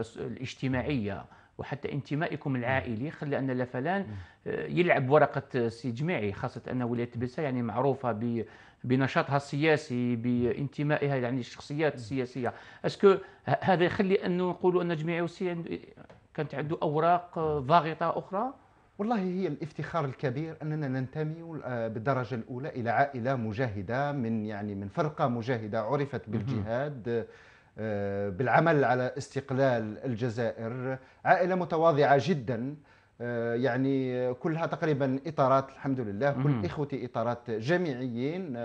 الاجتماعية وحتى انتمائكم العائلي خلى أن لافلان آه، يلعب ورقة سي جميعي خاصة ان ولاية تبسة يعني معروفة بنشاطها السياسي بانتمائها يعني الشخصيات السياسية. est-ce que هذا يخلي انه نقولوا أن جميعي وسي كانت عنده أوراق آه، ضاغطة أخرى؟ والله هي الافتخار الكبير أننا ننتمي آه، بالدرجة الأولى إلى عائلة مجاهدة من يعني من فرقة مجاهدة عرفت بالجهاد بالعمل على استقلال الجزائر. عائلة متواضعة جدا. آه، يعني كلها تقريبا إطارات الحمد لله. كل إخوتي إطارات جامعيين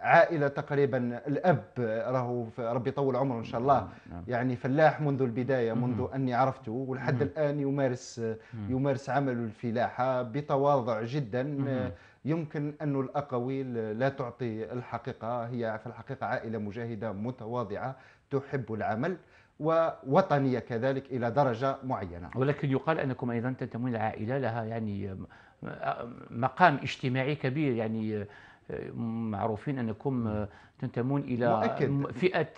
عائلة تقريبا الأب راهو ربي يطول عمره إن شاء الله. نعم، نعم. يعني فلاح منذ البداية منذ أني عرفته ولحد الآن يمارس يمارس عمله الفلاحة بتواضع جدا. يمكن أن الأقاويل لا تعطي الحقيقة هي في الحقيقة عائلة مجاهدة متواضعة تحب العمل. ووطنية كذلك إلى درجة معينة. ولكن يقال أنكم أيضا تنتمون إلى عائلة لها يعني مقام اجتماعي كبير يعني معروفين أنكم تنتمون إلى مؤكد. فئة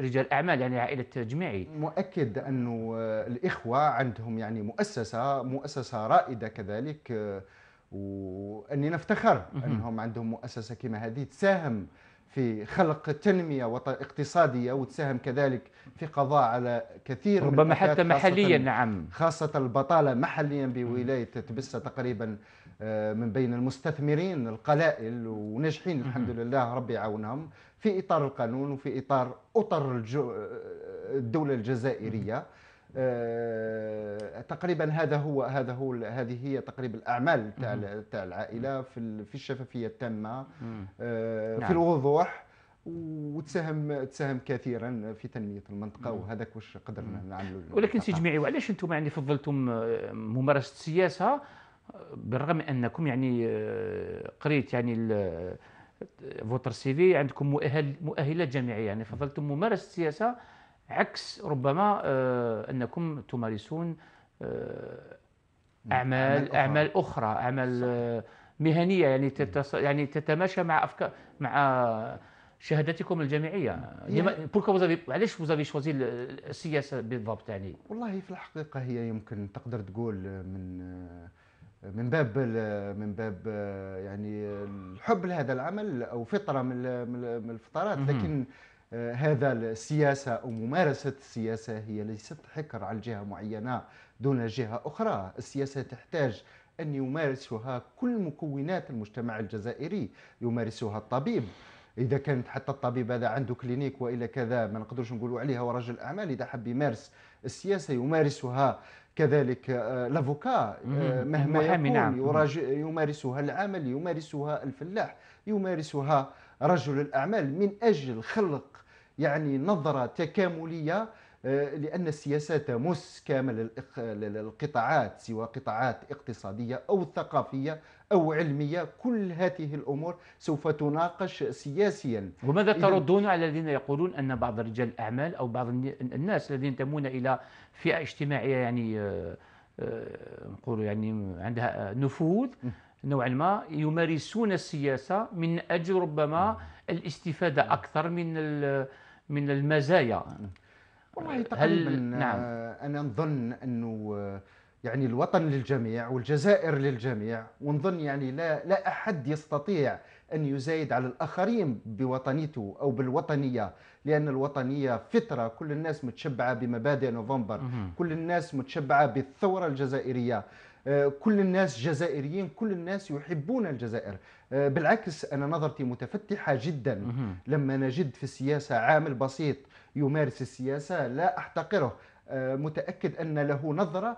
رجال أعمال يعني عائلة جميعي. مؤكد انه الإخوة عندهم يعني مؤسسة مؤسسة رائدة كذلك. واني نفتخر أنهم عندهم مؤسسة كما هذه تساهم في خلق تنمية اقتصادية وتساهم كذلك في قضاء على كثير ربما من حتى محليا نعم. خاصة البطالة محليا بولاية تبسة تقريبا آه، من بين المستثمرين القلائل وناجحين الحمد لله ربي يعاونهم في إطار القانون وفي إطار أطر الدولة الجزائرية. آه، تقريبا هذا هو هذا هو هذه هي تقريبا الأعمال تاع تاع العائلة في في الشفافية التامة آه، نعم. في الوضوح وتساهم تساهم كثيرا في تنمية المنطقة وهذاك واش قدرنا نعملوا ولكن سي جميعي وعلاش أنتم يعني فضلتم آه، ممارسة السياسة؟ بالرغم أنكم يعني قريت يعني votre CV عندكم مؤهل مؤهلات جامعيه يعني فضلتم ممارسة السياسة عكس ربما آه، أنكم تمارسون آه، أعمال أعمال, أعمال أخرى أعمال آه، مهنية يعني تتص... يعني تتماشى مع افكار مع شهادتكم الجامعية. بوركو يعني علاش فوزافي شوازي السياسة بالضبط يعني. والله في الحقيقة هي يمكن تقدر تقول من من باب من باب يعني الحب لهذا العمل أو فطرة من من الفطرات. لكن هذا السياسة أو ممارسة السياسة هي ليست حكر على جهة معينة دون جهة أخرى. السياسة تحتاج أن يمارسها كل مكونات المجتمع الجزائري يمارسها الطبيب. إذا كانت حتى الطبيب هذا عنده كلينيك وإلى كذا ما نقدرش نقولوا عليه هو رجل أعمال إذا حب يمارس السياسة يمارسها كذلك آه، لافوكا آه، مهما يكون نعم. يمارسها العمل يمارسها الفلاح يمارسها رجل الأعمال. من أجل خلق يعني نظرة تكاملية آه، لأن السياسة تمس كامل القطاعات سواء قطاعات اقتصادية أو ثقافية أو علمية. كل هذه الأمور سوف تناقش سياسيا. وماذا تردون على الذين يقولون أن بعض رجال الأعمال أو بعض الناس الذين ينتمون إلى فئة اجتماعية يعني آه، آه، نقول يعني عندها نفوذ نوعا ما يمارسون السياسة من أجل ربما الاستفادة أكثر من من المزايا. والله تقريبا نعم. أنا نظن أنه يعني الوطن للجميع والجزائر للجميع ونظن يعني لا لا أحد يستطيع أن يزايد على الآخرين بوطنيته أو بالوطنية لأن الوطنية فطرة كل الناس متشبعة بمبادئ نوفمبر كل الناس متشبعة بالثورة الجزائرية. آه، كل الناس جزائريين كل الناس يحبون الجزائر. آه، بالعكس أنا نظرتي متفتحة جدا. لما نجد في السياسة عامل بسيط يمارس السياسة لا أحتقره. آه، متأكد أن له نظرة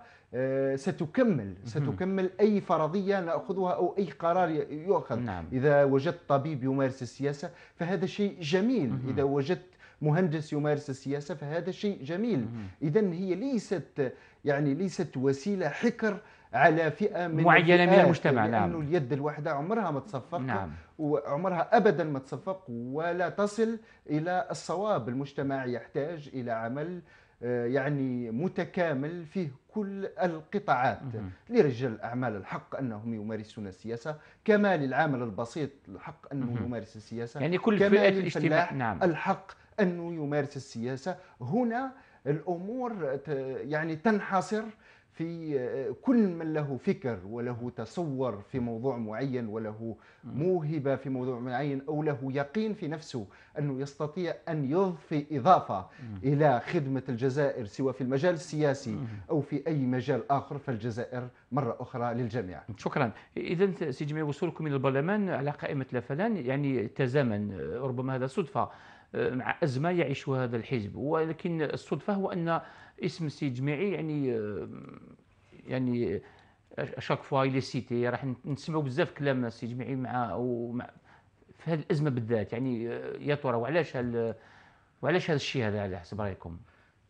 ستكمل. ستكمل أي فرضية نأخذها أو أي قرار يؤخذ. نعم. إذا وجدت طبيب يمارس السياسة فهذا شيء جميل. إذا وجدت مهندس يمارس السياسة فهذا شيء جميل. إذا هي ليست يعني ليست وسيلة حكر على فئة من معينه من المجتمع نعم. لأنه اليد الواحدة عمرها ما تصفق نعم. وعمرها ابدا ما تصفق ولا تصل إلى الصواب المجتمع يحتاج إلى عمل آه، يعني متكامل فيه كل القطاعات. لرجال الأعمال الحق أنهم يمارسون السياسة كما للعامل البسيط الحق أنه يمارس السياسة يعني كل فئة الاجتماع نعم. الحق أنه يمارس السياسة. هنا الأمور يعني تنحصر في آه، كل من له فكر وله تصور في موضوع معين وله موهبة في موضوع معين أو له يقين في نفسه أنه يستطيع أن يضفي إضافة إلى خدمة الجزائر سواء في المجال السياسي أو في أي مجال آخر فالجزائر مرة أخرى للجميع. شكرا. اذا سي جميع وصولكم إلى البرلمان على قائمة لفلان يعني تزامن ربما هذا صدفة آه، مع أزمة يعيشها هذا الحزب. ولكن الصدفة هو أن اسم السي جميعي يعني يعني à chaque fois il est cité راح نسمعوا بزاف كلام السي جميعي مع أو مع في هذه الأزمة بالذات. يعني يا ترى وعلاش هال وعلاش هذا الشيء هذا على حسب رأيكم؟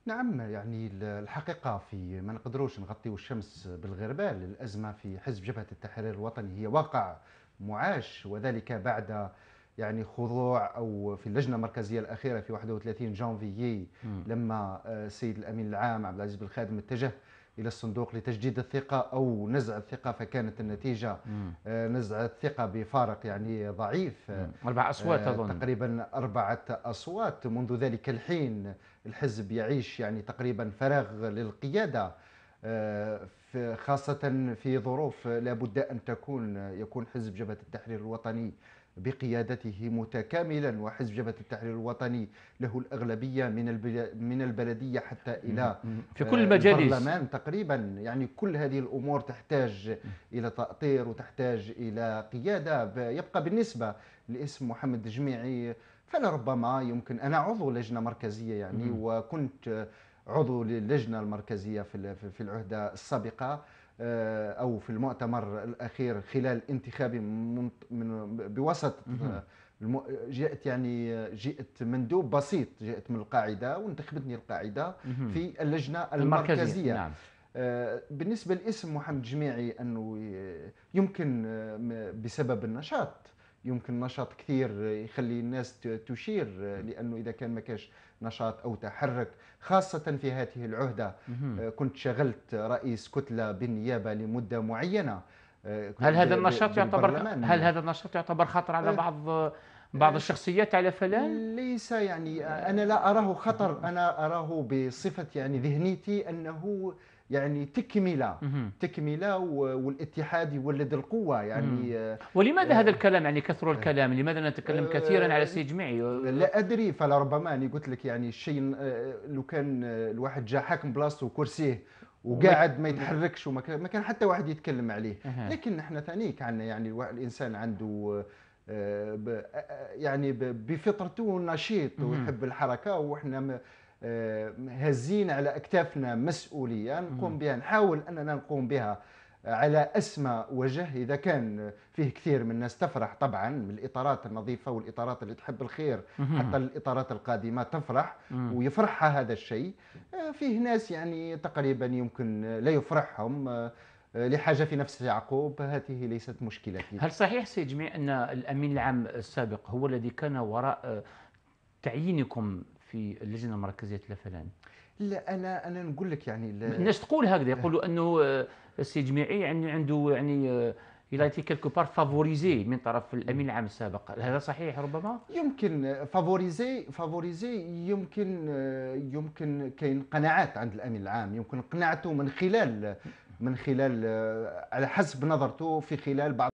نعم يعني الحقيقة في ما نقدروش نغطيو الشمس بالغربال. الأزمة في حزب جبهة التحرير الوطني هي واقع معاش وذلك بعد يعني خضوع أو في اللجنة المركزية الأخيرة في 31 جانفيي لما آه، السيد الأمين العام عبد العزيز بالخادم اتجه إلى الصندوق لتجديد الثقة أو نزع الثقة فكانت النتيجة آه، نزع الثقة بفارق يعني ضعيف أربع أصوات آه، أظن. تقريبا أربعة أصوات. منذ ذلك الحين الحزب يعيش يعني تقريبا فراغ للقيادة خاصة في ظروف لابد أن تكون يكون حزب جبهة التحرير الوطني بقيادته متكاملا وحزب جبهة التحرير الوطني له الأغلبية من من البلدية حتى إلى في كل المجالس. البرلمان تقريبا. يعني كل هذه الأمور تحتاج إلى تأطير وتحتاج إلى قيادة. يبقى بالنسبة لاسم محمد الجميعي فلربما يمكن أنا عضو لجنة مركزية يعني وكنت عضو للجنة المركزية في العهدة السابقة آه، أو في المؤتمر الأخير خلال انتخابي من بوسط جئت يعني جئت مندوب بسيط جئت من القاعدة وانتخبتني القاعدة في اللجنة المركزية, المركزية. نعم. آه، بالنسبة لاسم محمد جميعي أنه يمكن آه، بسبب النشاط يمكن نشاط كثير يخلي الناس تشير لأنه إذا كان ما كاش نشاط أو تحرك خاصة في هذه العهدة. آه، كنت شغلت رئيس كتلة بالنيابة لمدة معينة. آه، هل هذا النشاط يعتبر هل هذا النشاط يعتبر خطر على آه، بعض بعض الشخصيات على فلان؟ ليس يعني أنا لا أراه خطر. أنا أراه بصفة يعني ذهنيتي أنه يعني تكملة. تكملة والاتحاد يولد القوة يعني آه ولماذا آه هذا الكلام يعني كثر الكلام؟ لماذا نتكلم كثيرا على السيد جمعي لا أدري فلربما أني قلت لك يعني الشيء آه، لو كان الواحد جا حاكم بلاصته وكرسيه وقاعد ما يتحركش وما كان, حتى واحد يتكلم عليه. لكن إحنا ثاني عندنا يعني الإنسان عنده آه، يعني بفطرته نشيط ويحب الحركة وإحنا آه، هزين على أكتافنا مسؤوليه نقوم بها نحاول أننا نقوم بها على أسمى وجه إذا كان فيه كثير من الناس تفرح طبعا من الإطارات النظيفة والإطارات اللي تحب الخير حتى الإطارات القادمة تفرح ويفرحها هذا الشيء. آه، فيه ناس يعني تقريبا يمكن لا يفرحهم آه، لحاجة في نفس يعقوب. هذه ليست مشكلة هل صحيح سيد جميع أن الأمين العام السابق هو الذي كان وراء تعيينكم في اللجنة المركزية لفلان لا أنا أنا نقول لك يعني الناس تقول هكذا يقولوا أنه آه، السي جميعي يعني عنده يعني il était quelque part favorisé من طرف الأمين العام السابق. هذا صحيح ربما؟ يمكن favorisé favorisé يمكن آه، يمكن كاين قناعات عند الأمين العام. يمكن قناعته من خلال من خلال آه، على حسب نظرته في خلال بعض